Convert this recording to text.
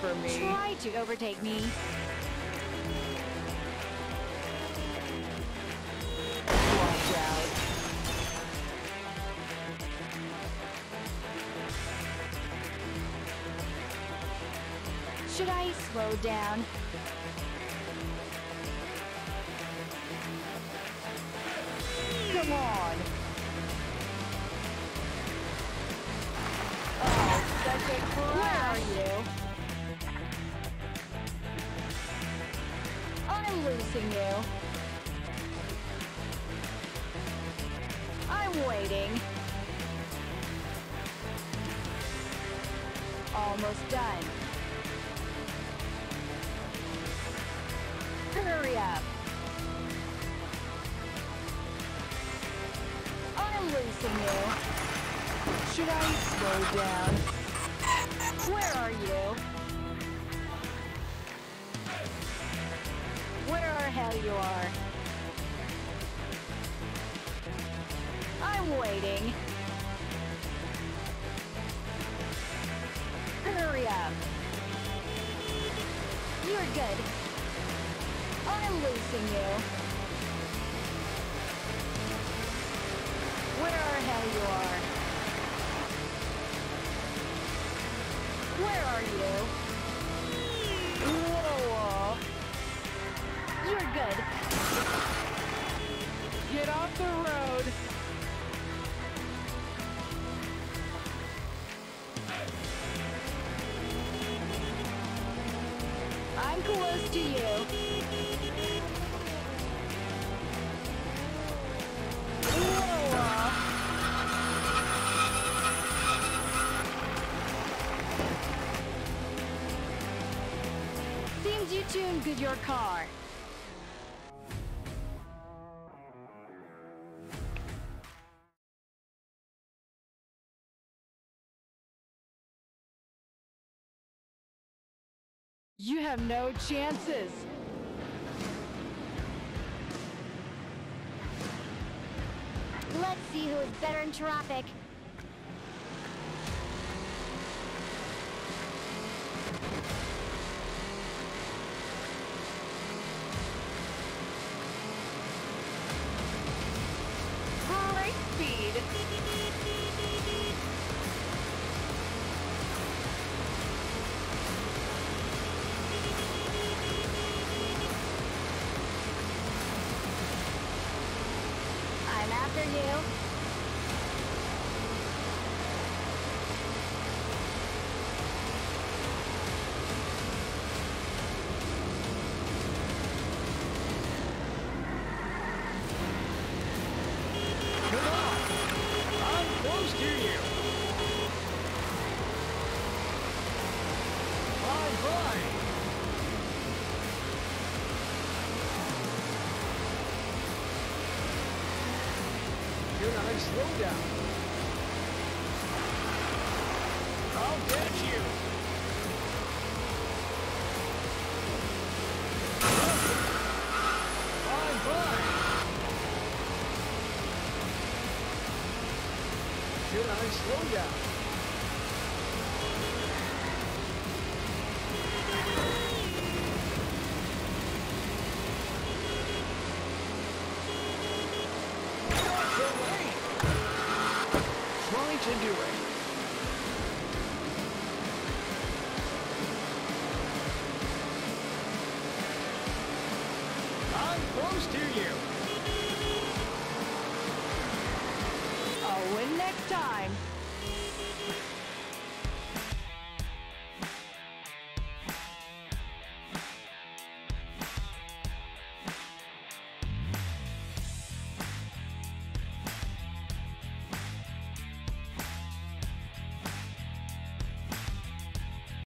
to overtake me. Watch out. Should I slow down? Come on. Oh, such a Where are you? I'm losing you. I'm waiting. Almost done. Hurry up. I'm losing you. Should I slow down? You are? I'm waiting. Hurry up. You're good. I'm losing you. Where the hell you are? Where are you? Whoa! You're good. Get off the road! I'm close to you. Whoa! Seems you tuned good your car. You have no chances! Let's see who is better in traffic. After you. You're not slow down. I'll get you! Slow down? To do. I'm close to you. I'll win next time!